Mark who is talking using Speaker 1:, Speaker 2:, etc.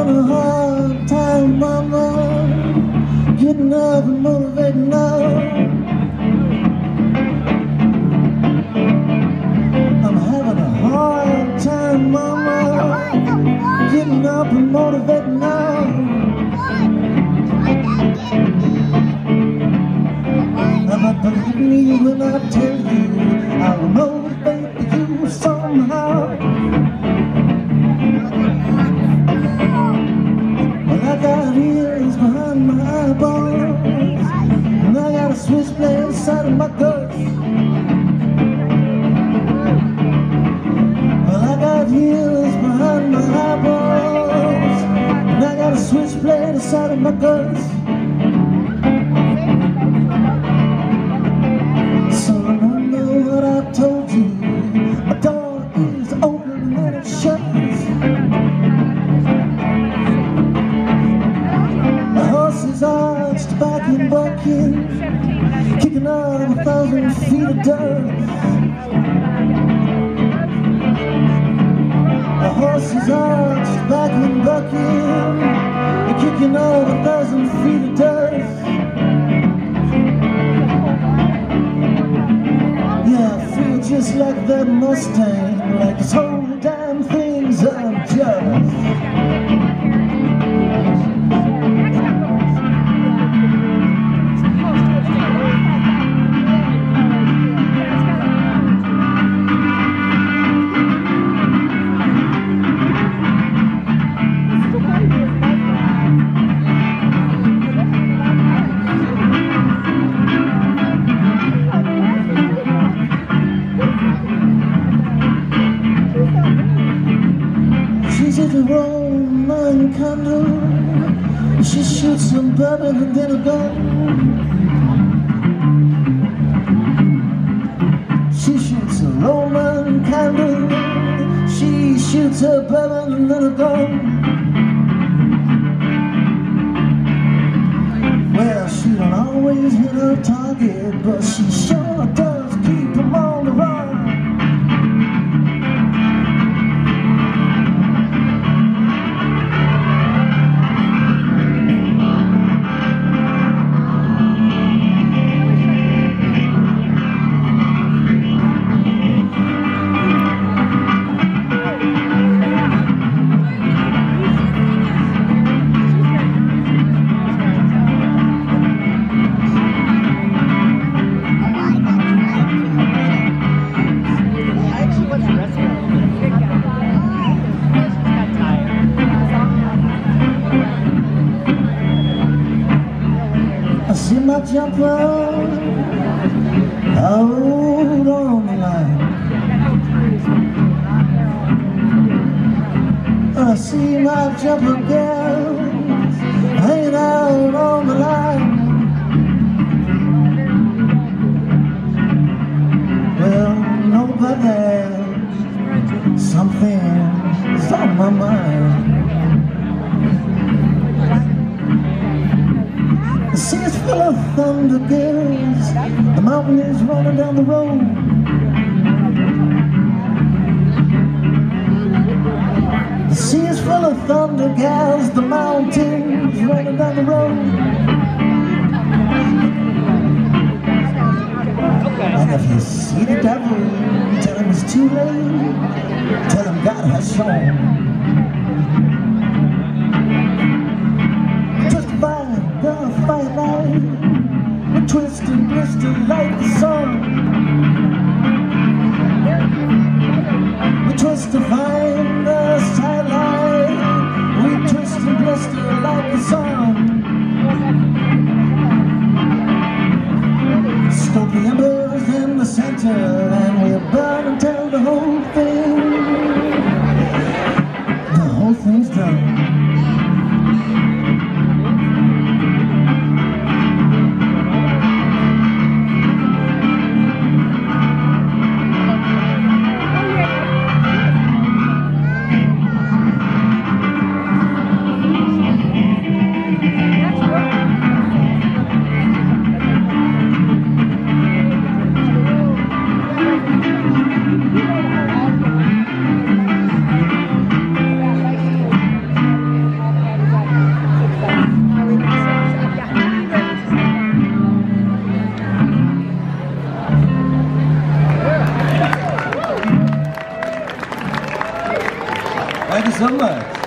Speaker 1: I'm Now, but believe me when I tell you, I'll motivate you somehow. Well, I got ears inside of my guts. So remember what I told you. A door is open and it shuts. The horse is arched back and bucking, kicking out of a thousand feet of dirt. The horse is arched back and bucking, thousand feet of. Yeah, I feel just like that Mustang, like it's whole damn Roman candle. She shoots some bourbon and then a gun. She shoots a Roman candle. She shoots a bourbon and then a gun. Well, she don't always hit her target, but she sure does my jumper out on the line. I see my jumper girl sea is full of thunder girls. The mountain is running down the road. The sea is full of thunder gals. The mountain is running down the road. And if you see the devil, tell him it's too late. Tell him God has shown. The firelight We twist and like the sun We twist to find the so much.